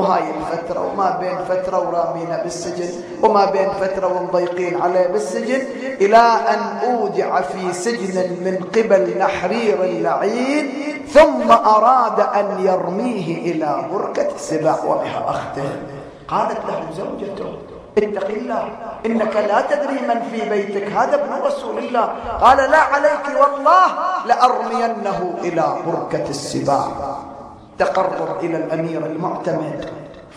وهاي الفترة وما بين فترة ورامينا بالسجن وما بين فترة ومضيقين عليه بالسجن إلى أن أودع في سجن من قبل نحرير اللعين ثم أراد أن يرميه إلى بركة السباع وبها أخته. قالت له زوجته اتق الله إنك لا تدري من في بيتك هذا ابن رسول الله. قال لا عليك والله لأرمينه إلى بركة السباع. تقرب إلى الأمير المعتمد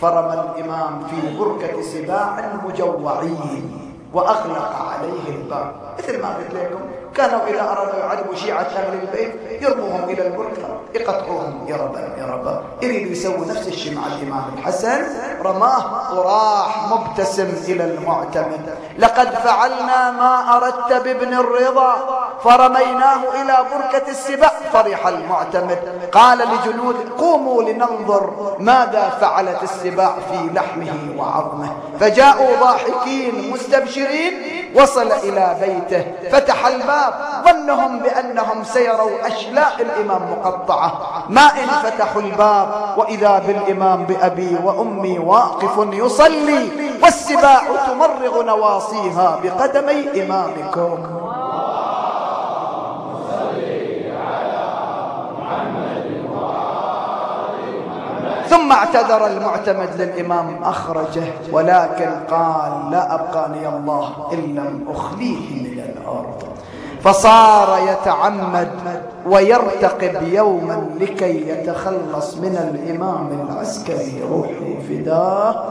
فرمى الإمام في بركة سباع مجوعين وأغلق عليه الباب. مثل ما قلت لكم كانوا إذا أرادوا يعذبوا شيعة أهل البيت يرموهم إلى البركة. يقطعوهم يا رب يا رب. يريد يسوي نفس الشيء مع الإمام الحسن. رماه وراح مبتسم إلى المعتمد. لقد فعلنا ما أردت بابن الرضا فرميناه إلى بركة السباع فرح المعتمد. قال لجنود قوموا لننظر ماذا فعلت السباع في لحمه وعظمه. فجاءوا ضاحكين مستبشرين وصل إلى بيته فتح الباب ظنهم بأنهم سيروا أشلاء الإمام مقطعة. ما إن فتحوا الباب وإذا بالإمام بأبي وأمي واقف يصلي والسباع تمرغ نواصيها بقدمي إمامكم. ثم اعتذر المعتمد للإمام أخرجه ولكن قال لا أبقاني الله إن لم أخليه من الأرض. فصار يتعمد ويرتقب يوما لكي يتخلص من الإمام العسكري روحي فداه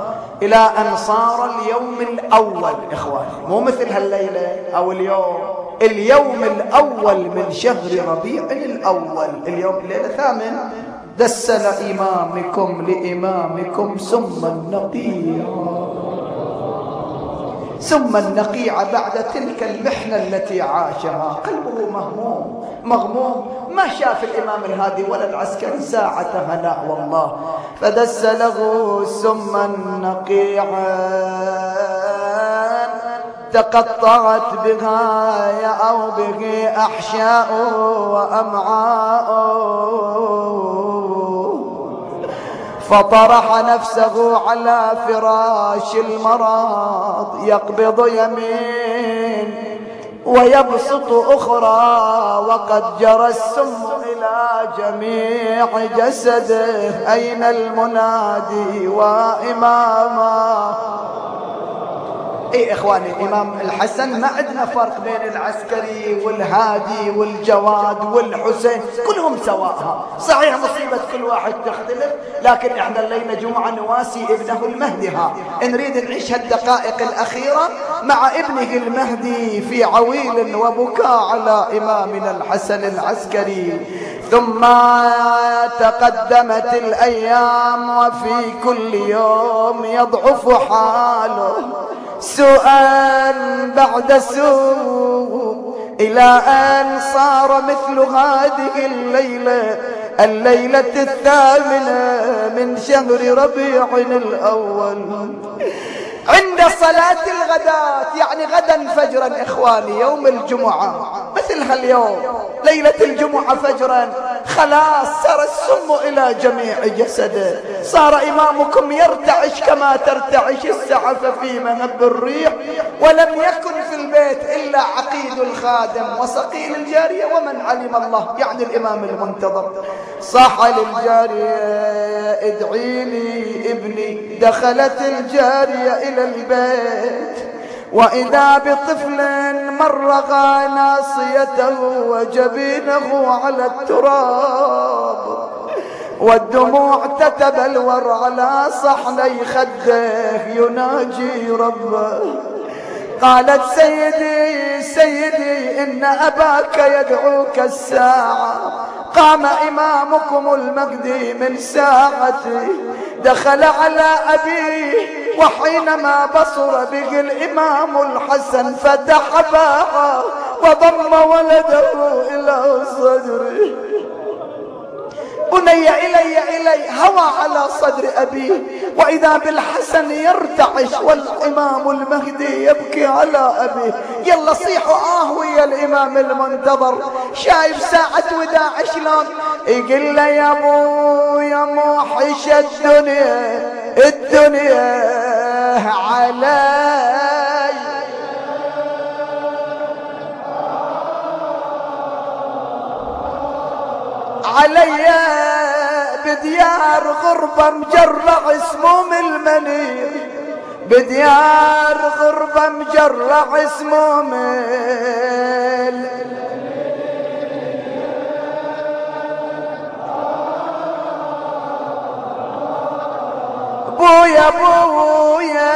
إلى أن صار اليوم الأول إخواني مو مثل هالليلة أو اليوم. اليوم الأول من شهر ربيع الأول. اليوم الليلة ثامن. دسل إمامكم لإمامكم ثم النقيع ثم النقيع بعد تلك المحنة التي عاشها. قلبه مهموم مغموم. ما شاف الإمام الهادي ولا العسكري ساعة هناء والله. فدس له ثم النقيع. تقطعت بها أو به أحشاء وأمعاء. فطرح نفسه على فراش المرض يقبض يمين ويبسط أخرى وقد جرى السم إلى جميع جسده أين المنادي وإماما؟ إي إخواني الامام الحسن ما عندنا فرق بين العسكري والهادي والجواد والحسين كلهم سواء صحيح مصيبة كل واحد تختلف لكن إحنا الليلة جمعة نواسي ابنه المهدي ها. نريد نعيش هالدقائق الأخيرة مع ابنه المهدي في عويل وبكاء على إمامنا الحسن العسكري. ثم تقدمت الأيام وفي كل يوم يضعف حاله. سؤال بعد سوء إلى أن صار مثل هذه الليلة الليلة الثامنة من شهر ربيع الأول. عند صلاة الغداة يعني غدا فجرا إخواني يوم الجمعة. مثل هاليوم ليلة الجمعة فجرا. خلاص سر السم إلى جميع جسده. صار إمامكم يرتعش كما ترتعش السعف في مهب الريح. ولم يكن في البيت إلا عقيد الخادم وصقيل الجارية ومن علم الله يعني الإمام المنتظر. صح للجارية ادعي لي ابني دخلت الجارية إلى البيت. وإذا بطفل مرغ ناصيته وجبينه على التراب. والدموع تتبلور على صحني خده يناجي ربه. قالت سيدي سيدي إن أباك يدعوك الساعة. قام إمامكم المجدي من ساعتي. دخل على أبيه وحينما بصر به الإمام الحسن فتح باعه وضم ولده إلى صدره. بني إلي إلي هوى على صدر أبيه. وإذا بالحسن يرتعش والإمام المهدي يبكي على أبيه. يلا صيحوا آه ويا الإمام المنتظر. شايف ساعة وداع شلون يقول له يا أبو يا موحش الدنيا الدنيا علي. علي. بديار غربة مجرع سموم المنير بديار غربة مجرع سموم بويا بويا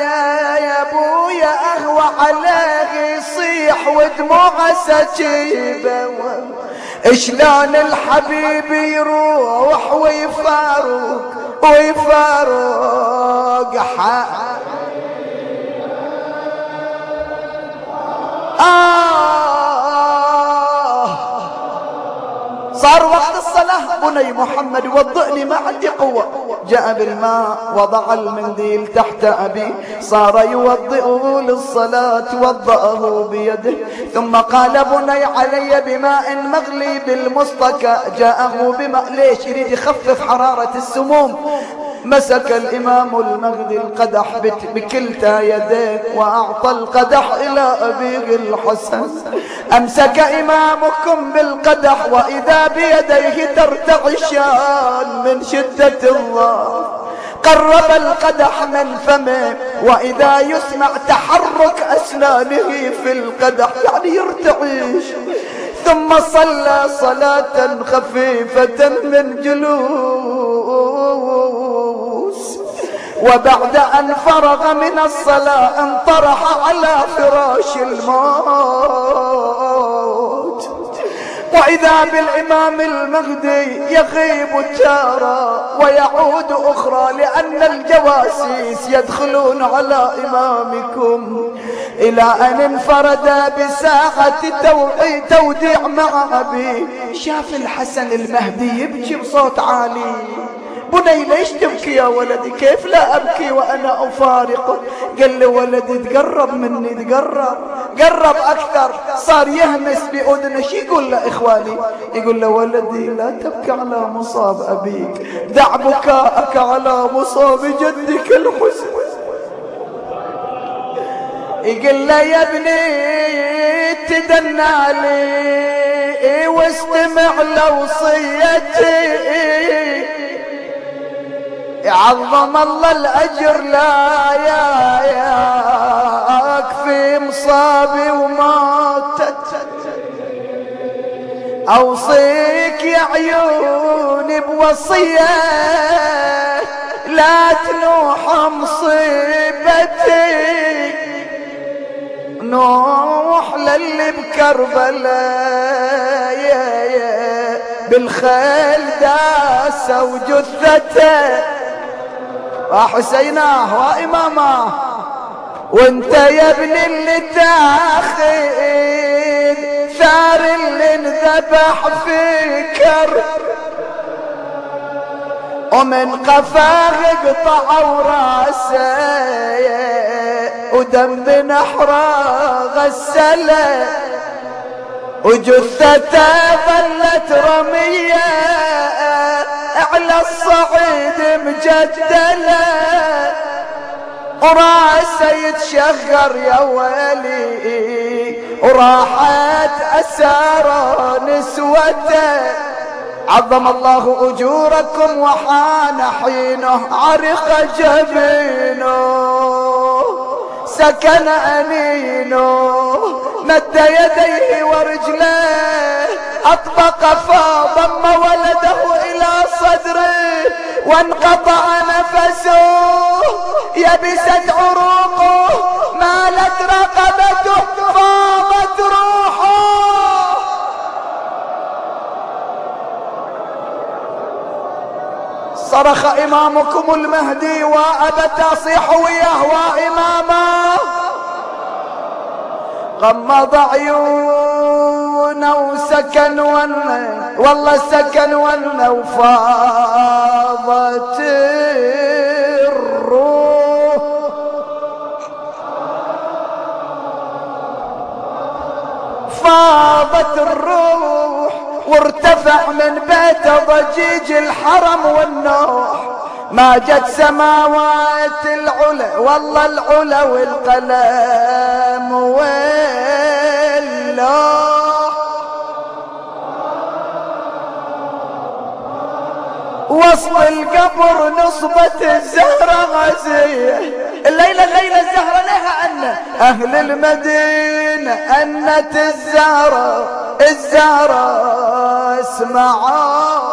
يا يا بويا أهوى عليه يصيح ودموعه سجيبة. شلون الحبيب يروح ويفارق ويفارق حق. آه. صار وقت الصلاة. بني محمد وضئني ما عندي قوة. جاء بالماء وضع المنديل تحت أبي. صار يوضئه للصلاة وضأه بيده. ثم قال بني علي بماء مغلي بالمصطكى. جاءه بماء ليش يريد يخفف حرارة السموم؟ مسك الإمام المهدي القدح بكلتا يديه وأعطى القدح إلى أبيه الحسن. أمسك إمامكم بالقدح وإذا بيديه ترتعشان من شدة الله قرب القدح من فمه وإذا يسمع تحرك أسنانه في القدح يعني يرتعش. ثم صلى صلاة خفيفة من جلوس. وبعد أن فرغ من الصلاة انطرح على فراش الموت. وإذا بالإمام المهدي يغيب تارة ويعود أخرى لأن الجواسيس يدخلون على إمامكم. إلى أن انفرد بساعة توديع مع أبي شاف الحسن المهدي يبكي بصوت عالي. بني ليش تبكي يا ولدي؟ كيف لا أبكي وأنا أفارقك قال له ولدي تقرب مني تقرب قرب أكثر. صار يهمس بأذنه. شو يقول له إخواني؟ يقول له ولدي لا تبكي على مصاب أبيك. دع بكاءك على مصاب جدك الحسن يقول له يا ابني تدنى لي واستمع لوصيتي عظم الله الأجر لا يا يا في مصابي وماتت أوصيك يا عيوني بوصية لا تنوح مصيبتي. نوح للي بكربلاء يا يا بالخيل داسه وجثته. وحسيناه وإماماه وانت يا ابن اللي تاخذ ثار اللي انذبح في كر. ومن قفاه قطعوا راسه ودم بنحره غسله. وجثته ظلت رمية. على الصعيد مجدلة وراسه يتشغر يا ويلي وراحت أسارة نسوته. عظم الله أجوركم وحان حينه عرق جبينه. سكن أنينه مد يديه ورجليه. أطبق فضم ولده إلى صدره وانقطع نفسه. يبست عروقه مالت رقبته فاضت روحه. صرخ إمامكم المهدي وأبت أصيح وياه وإمامه غمض عيونه وسكن ون والله سكن ون وفاضت الروح. فاضت الروح وارتفع من بيته ضجيج الحرم والنوح. ما جت سماوات العلا والله العلا والقلم والله وسط القبر نصبت الزهرة غازية الليلة الليلة الزهرة لها أن أهل المدينة أنت الزهرة الزهرة اسمعوا.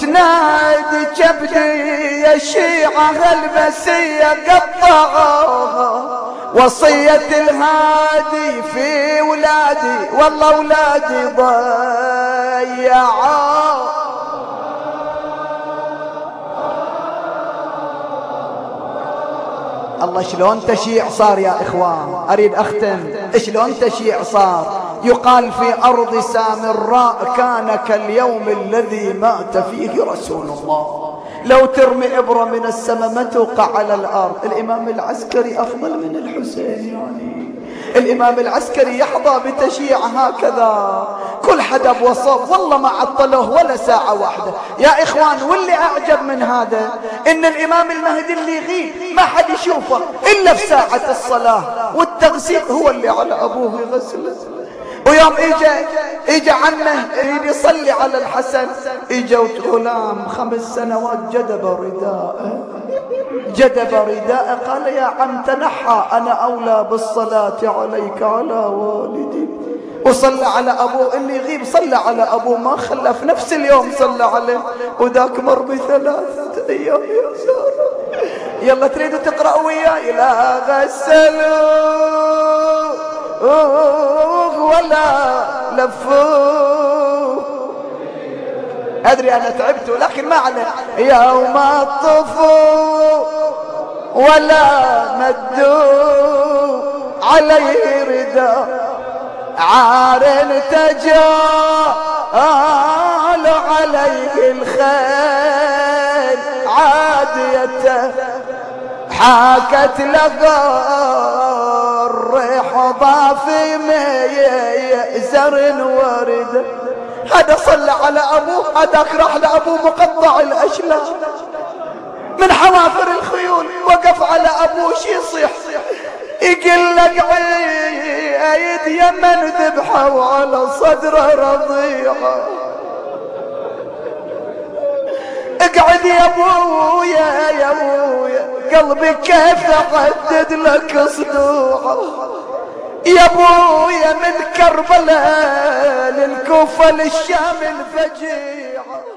تنادي كبدي يا شيعة المسية قطعوها. وصية الهادي في ولادي والله ولادي ضيعوا الله شلون تشيع صار يا إخوان؟ أريد أختم. شلون تشيع صار؟ يقال في أرض سامراء كان كاليوم الذي مات فيه رسول الله. لو ترمي إبرة من السماء ما توقع على الأرض. الإمام العسكري أفضل من الحسين يعني. الإمام العسكري يحظى بتشيع هكذا. كل حدا بوصف والله ما عطلوه ولا ساعة واحدة. يا إخوان واللي أعجب من هذا إن الإمام المهدي اللي يغيب ما حد يشوفه إلا في ساعة الصلاة والتغسيل هو اللي على أبوه. يغسله ويوم اجى اجى عنه يريد يصلي على الحسن. اجى غلام خمس سنوات جدب رداءه. جدب رداءه قال يا عم تنحى أنا أولى بالصلاة عليك على والدي. وصلى على ابوه اللي يغيب صلى على ابوه ما خلف نفس اليوم صلى عليه. وذاك مر بثلاثة أيام يا سارة. يلا تريدوا تقرأوا وياي؟ لا غسلوا ولا لفوه أدري أنا تعبت لكن ما عليه يوم الطفو ولا مدوا عليه رداء عار تجال عليه الخيل عاديته حاكت لقى الريح. ضافي زر ورد. هذا صلى على ابوه هذاك راح لابوه مقطع الاشلاء من حوافر الخيول وقف على ابوه شي يصيح يقول لك عيد يمن ذبحه على صدره رضيعه. اقعد يا ابويا يا ابويا قلبي كيف اعدد لك صدوعه يا ابويا من كربلاء للكوفة للشام الفجيعة.